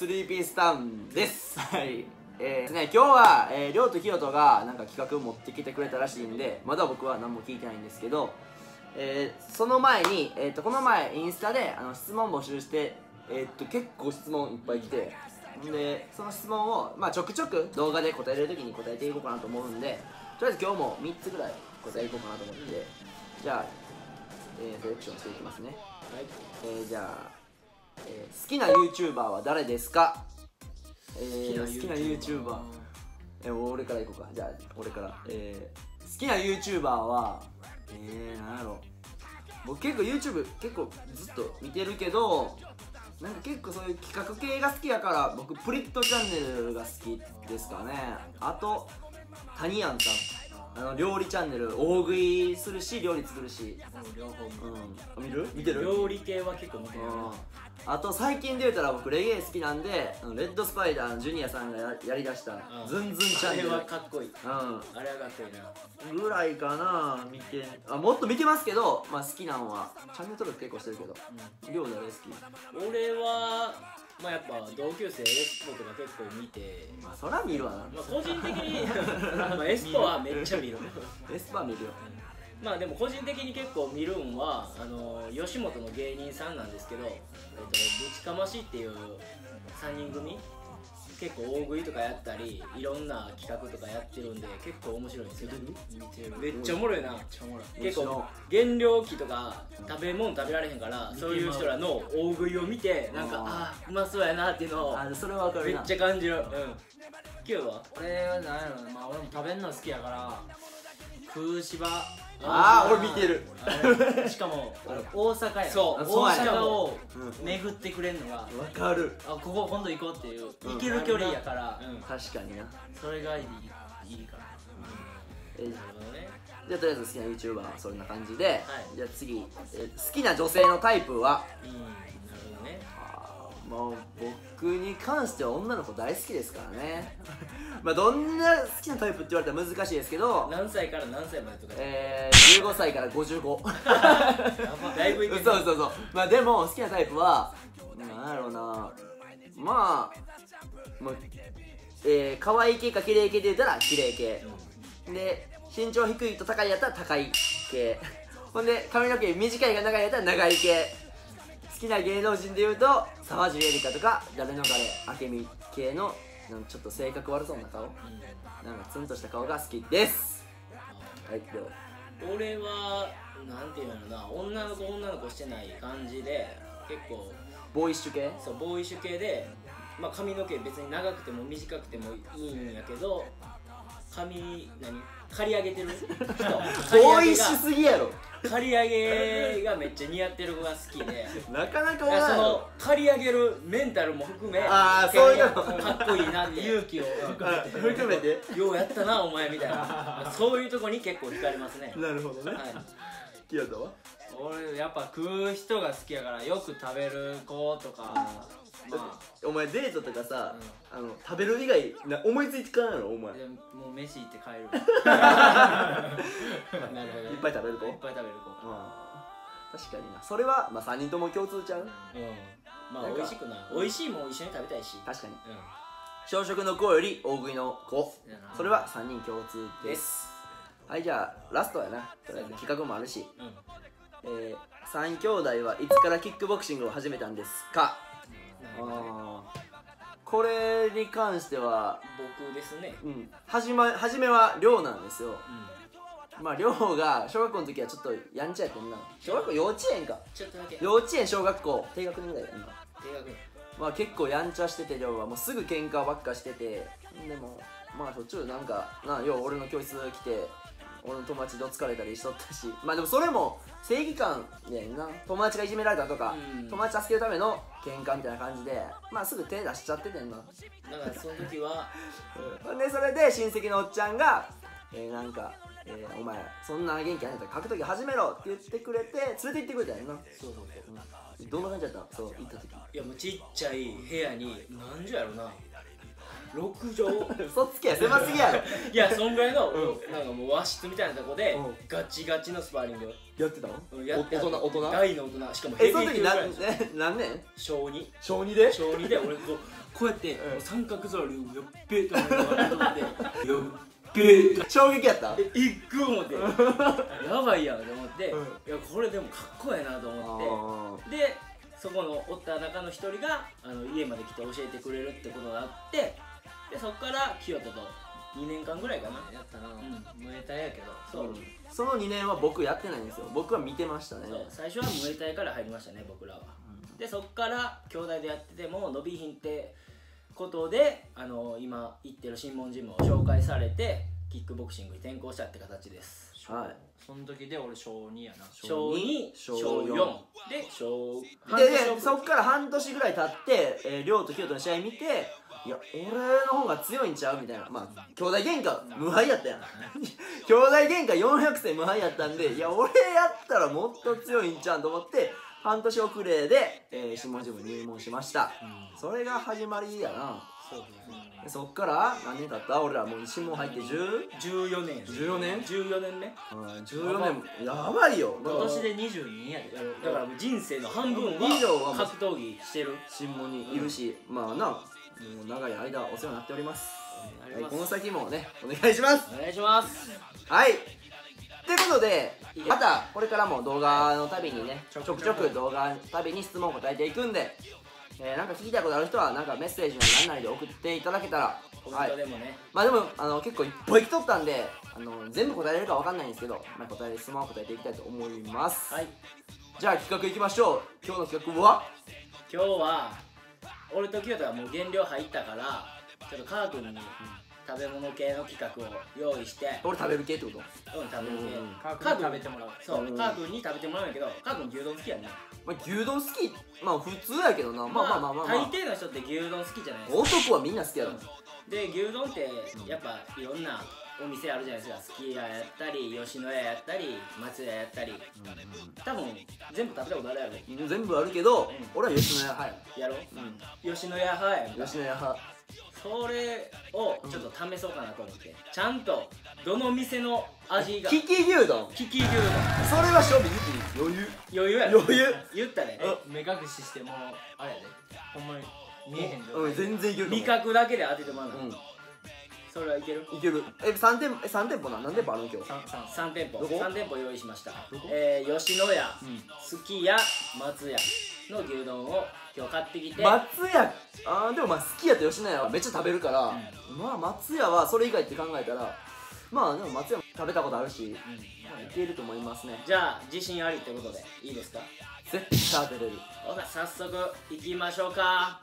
スリーピースタウンです。はい。えー、ね今日は、えー、りょうときよとがなんか企画を持ってきてくれたらしいんでまだ僕は何も聞いてないんですけど、えー、その前に、えー、とこの前インスタであの質問募集して、えー、っと結構質問いっぱい来てでその質問を、まあ、ちょくちょく動画で答えれる時に答えていこうかなと思うんでとりあえず今日も3つぐらい答えていこうかなと思ってじゃあ、えー、セレクションしていきますね。はい。えー、じゃあ、えー好きな YouTuber は誰ですか？えー、好きな YouTuber えー俺からいこうか。じゃあ俺から。えー、好きな YouTuber はえー、なんやろ僕結構 YouTube 結構ずっと見てるけどなんか結構そういう企画系が好きやから僕プリットチャンネルが好きですかね。あとタニアンさん。あの料理チャンネル大食いするし料理作るし。両方うん。見る見てる？料理系は結構見てるあと最近で言うたら僕レゲエ好きなんであのレッドスパイダーのジュニアさんがややりだしたうん。ズンズンチャンネル。あれはかっこいい。うん。あれはかっこいいな。ぐらいかな見て。あもっと見てますけど、まあ、好きなのは。チャンネル登録結構してるけど。亮誰好き。俺はまあやっぱ同級生エスポとか結構見て。まあそら見るわな。まあ個人的に まあエスポはめっちゃ見る。エスパー見るよまあでも個人的に結構見るんはあの吉本の芸人さんなんですけど、えっと、ぶちかましっていう3人組結構大食いとかやったりいろんな企画とかやってるんで結構面白いんですよ。めっちゃおもろいな。結構減量期とか食べ物食べられへんからそういう人らの大食いを見てなんかあー。あうまそうやなっていうのをめっちゃ感じる。うん。キューは？俺は何やろな。まあ俺も食べるの好きやから空芝あー俺見てる。しかも大阪や。そう大阪をうん巡ってくれんのが。わかる。あここ今度行こうっていううん。行ける距離やから。うん。確かにな。それがいいいいからえなるほどね。じゃあとりあえず好きな YouTuber はそんな感じで、じゃあ次、え好きな女性のタイプは？うんなるほどねもう僕に関しては女の子大好きですからね。まあどんな好きなタイプって言われたら難しいですけど何歳から何歳までとかえー、15歳から55だいぶいける そうそうそう。まあでも好きなタイプはなんやろうな。まあもうえー、可愛い系か綺麗系で言ったら綺麗系。で身長低いと高いやったら高い系。ほんで髪の毛短いが長いやったら長い系。好きな芸能人で言うと沢尻エリカとか誰の彼明美系のなんかちょっと性格悪そうな顔。なんかツンとした顔が好きです。はいでは俺はなんていうのな。女の子女の子してない感じで結構ボーイッシュ系？そうボーイッシュ系で、まあ、髪の毛別に長くても短くてもいいんやけど髪何？刈り上げてる人。ボーイッシュすぎやろ刈り上げがめっちゃ似合ってる子が好きで。なかなかおらんやろの刈り上げるメンタルも含めあーそういうのかっこいいなって勇気をあ含めて。ようやったなお前みたいな。そういうとこに結構惹かれますね。なるほどね。はい。清田は？俺やっぱ食う人が好きやからよく食べる子とか。まお前デートとかさ、あの食べる以外な思いついてかんやろお前。もう飯行って帰る なるほどっぱい食べる子？いっぱい食べる子。確かにな。それは、まあ、3人とも共通ちゃう？うん。まあ美味しくな美味しいもん一緒に食べたいし。確かに。う小食の子より大食いの子。それは3人共通です。はいじゃあラストやな。とりあえず企画もあるし、んうん。えー、3兄弟はいつからキックボクシングを始めたんですか？これに関しては僕ですね。うん。始ま初めは寮なんですよ。うん。まあ寮が小学校の時はちょっとやんちゃやってんな。小学校幼稚園か。ちょっとだけ。幼稚園小学校。低学年ぐらいだ今低学年。まあ結構やんちゃしてて寮はもうすぐ喧嘩ばっかしてて。でもまあしょっちゅうなんかなよう俺の教室来て俺の友達どつかれたりしとったし。まあでもそれも正義感やんな。友達がいじめられたとか、うん。友達助けるための喧嘩みたいな感じでまあすぐ手出しちゃっててんな。だからその時はほん でそれで親戚のおっちゃんが、えー、なんか、えーお前そんな元気あるんやったら格闘技始めろって言ってくれて連れて行ってくれたんやな。そうそうそう。どんな感じだったそう行った時。いやもうちっちゃい部屋に何十やろな6畳。嘘つけや狭すぎやろ。いやそんぐらいの、うなんかもう和室みたいなとこで、うん。ガチガチのスパーリング。やってたの？うんやって大人大人？大の大人。しかもえその時何ね何年？小2小2で？小2で俺こうこうやって、三角座りをやっべえと思ってやっと 衝撃やった？えいっく思って。やばいやんと思って、うん。いやこれでもかっこええなと思って。でそこのおった中の一人があの家まで来て教えてくれるってことがあってでそこから清人と2年間ぐらいかな。やったな、ん。ムエタイやけど。そう,、その2年は僕やってないんですよ。僕は見てましたね。そう。最初はムエタイから入りましたね僕らは、でそっから兄弟でやってても伸びひんってことであの今行ってる新門ジムを紹介されてキックボクシングに転向したって形です。はい。その時で俺小2やな。小2小小四。4で小でで半年そっから半年ぐらい経って、えー、亮と清人の試合見ていや俺の方が強いんちゃう？みたいな。まあ兄弟喧嘩無敗やったやん。兄弟喧嘩400戦無敗やったんでいや俺やったらもっと強いんちゃうんと思って半年遅れで、えー、新門ジムに入門しました、それが始まりやな。そうでそっから何年経った？俺らもう新門入って10 14年。14年？14年目？うん14年。やばいよ。今年で22やで。だから人生の半分以上はもうは格闘技してる。新門にいるし、まあなもう長い間お世話になっております。はい、この先もねお願いします。お願いします。はい。ということでまたこれからも動画のたびにねちょくちょく動画のたびに質問を答えていくんで、えー、なんか聞きたいことある人はなんかメッセージなり何なりで送っていただけたらコメンはい。トでもね、まあでもあの結構いっぱい来とったんであの全部答えれるかわかんないんですけど、まあ、答え質問を答えていきたいと思います、はい。じゃあ企画いきましょう。今日の企画は？今日は俺と清田がもう減量入ったからちょっとカー君に食べ物系の企画を用意して。俺食べる系ってこと？うん食べる系。うん。カー君に食べてもらう。そう、うん。カー君に食べてもらうんやけどカー君牛丼好きやねまあ、牛丼好き。まあ普通やけどな。まあまあまあまあ、まあ。大抵の人って牛丼好きじゃないですか。男はみんな好きやろ。で牛丼ってやっぱいろんなお店あるじゃないですか。すき家やったり吉野家やったり松屋やったり。多分全部食べたことあるやろ。全部あるけど、ん。俺は吉野家派や。やろ、吉野家派やんか。吉野家派。それをちょっと試そうかなと思って。ちゃんとどの店の味が。キキ牛丼。キキ牛丼。それは勝負言っていい余裕。余裕やろ？余裕。言ったねあ目隠ししてもうあれやで。ほんまに見えへん状うん。態全然いける味覚だけで当ててもらうの、うんそれはいける？いける。え三店え三店舗な？何店舗あるん今日？三三。3店舗。どこ？3店舗用意しました。どこ？えー、吉野家ん。すき家松屋の牛丼を今日買ってきて、松屋？あーでもまあ好きやと吉野家はめっちゃ食べるから、まあ松屋はそれ以外って考えたらまあでも松屋も食べたことあるし、まあいけると思いますね。じゃあ自信ありってことでいいですか？絶対当てれる。ほな早速行きましょうか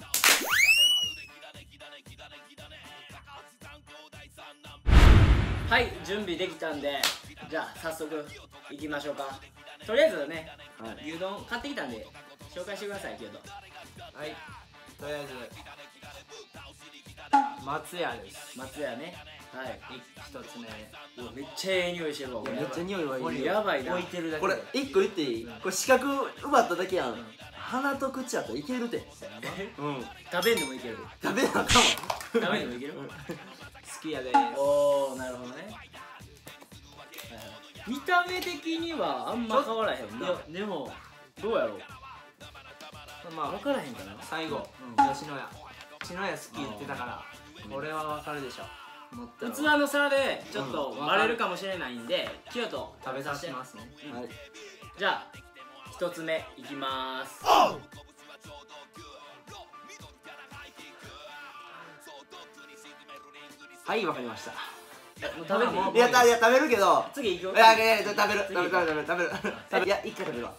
はい準備できたんでじゃあ早速行きましょうか。とりあえずね、はい。牛丼買ってきたんで紹介してください清人。はい。とりあえず松屋です。松屋ね。はい。一つ目。うわめっちゃええ匂いしてるわこれ。めっちゃ匂いはいいやばいな。置いてるだけ。これで一個言っていい、これ資格奪っただけやん、鼻と口やったらいけるて。うん。食べんでもいける。食べなあかんわ。食べんでもいける？好きやでおおなるほどね。はいはい。見た目的にはあんま変わらへんいなやでもどうやろう。まあ分からへんかな。最後、うん。吉野家吉野家好き言ってたからこれはわかるでしょ。器の差でちょっと割れるかもしれないんで清人食べさせますね。うん。はいじゃあ一つ目いきまーすはいわかりました。食べていやたいや食べるけど。次行くいやいやいや食べる次食べる食べる食べる。食べる。いや一回食べるわ。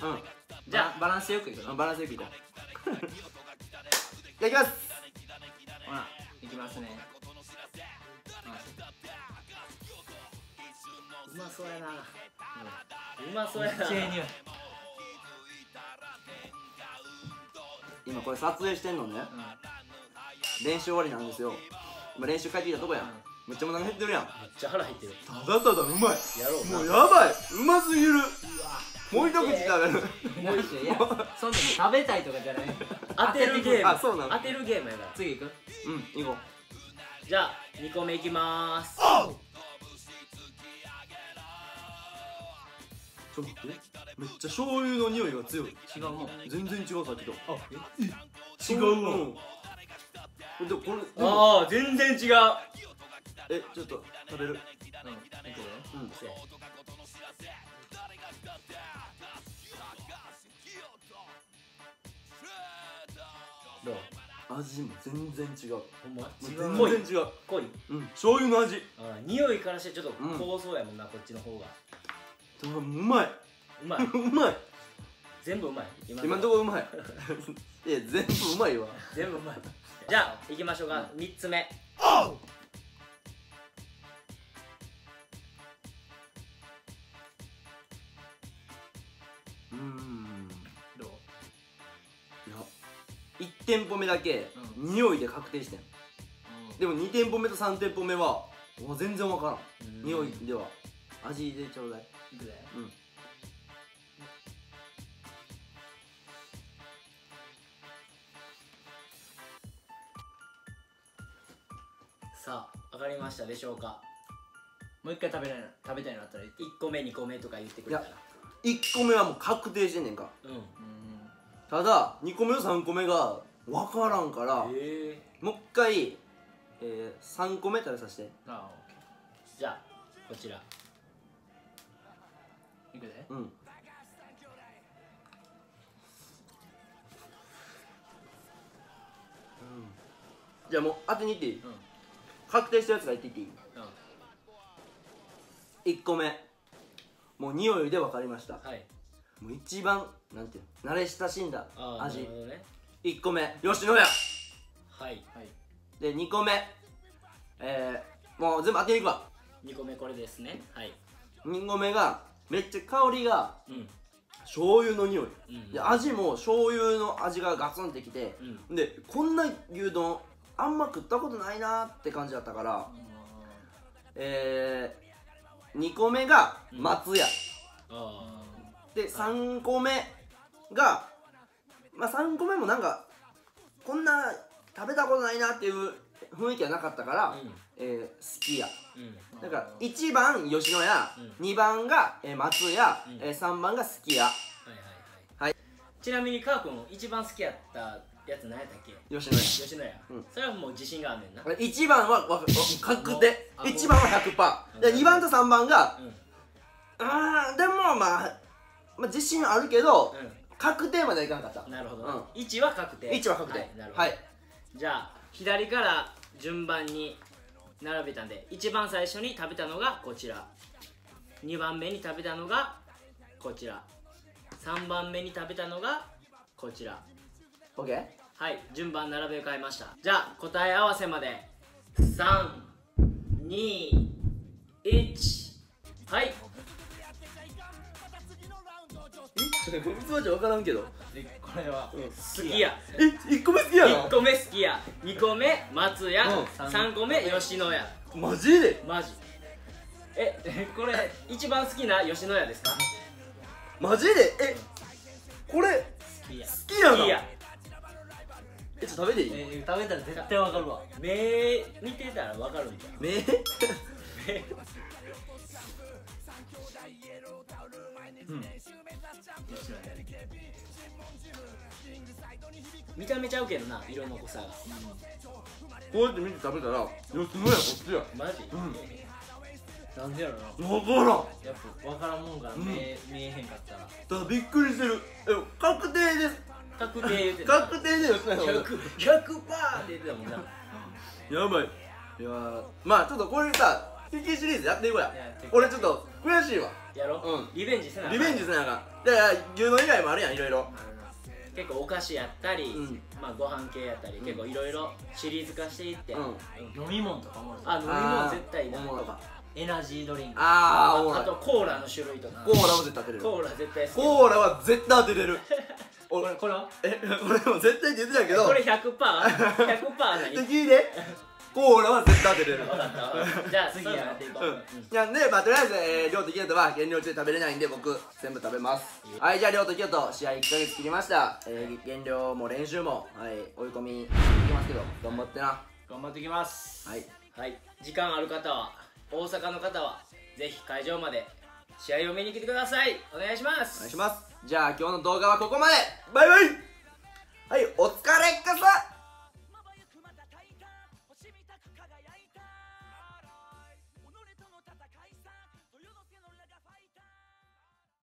うん。うん。じゃバランスよくいくバランスよくいこう。じゃあいきます。ほらいきますね。うまそうやな。うまそうやな。今これ撮影してんのね。練習終わりなんですよ今練習帰ってきたとこやん。めっちゃお腹減ってるやん。めっちゃ腹減ってる。ただただうまい。やろうな。もうやばい。うますぎる。もう一口食べる。もう一緒いや。そんなに食べたいとかじゃない。当てるゲーム。あそうなの当てるゲームやから。次行く？うん行こじゃあ2個目いきまーすうちょっと待って。めっちゃ醤油の匂いが強い。違うもん。全然違うさっきと。あ違うわでもこれでもああ全然違う。えちょっと食べるうん。行くでうん。どう味も全然違うもほん。まう違う全然違う濃いうん。醤油の味あー匂いからしてちょっとうん。香そうやもん。な、こっちの方がでもうまいうまいうまい全部うまい今今ん。とこうまいいや全部うまいわ全部うまいじゃあ行きましょうか。3つ目。うーん。どう？いや1店舗目だけう匂いで確定してん。うん。でも2店舗目と3店舗目は全然わからん。うん。匂いでは。味でちょうだい。行くでうんさあ分かりましたでしょうか？もう一回食べたいな食べたいのあったら言って1個目2個目とか言ってくれたら。1個目はもう確定してんねんか。うん。うんただ2個目と3個目がわからんからええ。もう一回、えー、3個目食べさせて。あじゃあこちら。ー行くで？うん。じゃあもう当てにいっていい？うん確定したやつが言っていってい？いうん。1個目。もう匂いで分かりました。はい。もう一番なんていうの？慣れ親しんだ味。ね。1個目。吉野家。はい。はい。で2個目。えー、もう全部当てにいくわ。2個目これですね。はい。2個目がめっちゃ香りがうん。醤油の匂い、うん。で味も醤油の味がガツンってきて、うん。でこんな牛丼あんま食ったことないなって感じだったからえー、2個目が松屋、あで3個目がまあ3個目もなんかこんな食べたことないなっていう雰囲気はなかったから、うん。えー、好きやうん。だから1番吉野家、う2番が、えー松屋、うん。えー3番が好きやはいはいはい。はい。ちなみにかーくん一番好きやったやつ何やったっけ？吉野家。吉野家、うん。それはもう自信があんねんな。1番はわ 確定。あ1番は100%でうん。2番と3番がうん。うーでもまあ、まあ、自信あるけど確定まではいかなかった。なるほど、うん。1は確定。1は確定。はいなるほど、はい。じゃあ左から順番に並べたんで一番最初に食べたのがこちら。2番目に食べたのがこちら。3番目に食べたのがこちら。OK? はい順番並べ替えました。じゃあ答え合わせまで。321はい。えちょっとこいつはじゃ分からんけど。でこれは好きや。え1個目好きや1個目好きや。2個目松屋、うん。3個目吉野家。なマジ？でマジ。ええこれ一番好きな吉野家ですか？マジで？えこれ好きや。好きやな。好きやえちょっと食べていい、えー食べたら絶対わかるわ。目見てたら分かるんじゃん。目目見た目ちゃうけどな色の濃さが。こうやって見て食べたら吉野家こっちや。マジ、うん。なんでやろな。分からん。やっぱ分からんもんからうん。見え見えへんかったら。ただびっくりしてる。え確定です確定言うてた確定で吉野家100 100%って言ってたもんな。やばい。いやーまあちょっとこれさ TK シリーズやっていこうや。俺ちょっと悔しいわ。やろ、う。ん。リベンジせなあかん。リベンジせなあかん。だから牛丼以外もあるやんいろいろ。結構お菓子やったり、うん。まあご飯系やったり、うん。結構いろいろシリーズ化していって、うん。飲み物とかもあ飲み物絶対なおもろか。エナジードリンク。あーおもろいあとコーラの種類とか。コーラも絶対当てれる。コーラ絶対コーラは絶対当てれるこれこれは？え俺も絶対って言ってたけど。これ 100%100% 100%何で聞いて。コーラは絶対当てれる。分かった。じゃあ次次ややっていこう。うん。なんで、まあ、とりあえず、えー、りょうとキヨトは減量中で食べれないんで僕全部食べます。はいじゃありょうとキヨト試合1ヶ月切りました、えー、減量も練習も、はい、追い込みいきますけど頑張ってな。頑張ってきます。はい。はい。時間ある方は大阪の方はぜひ会場まで試合を見に来てください。お願いします。お願いしますじゃあ今日の動画はここまで。バイバイ。はいお疲れっかさ。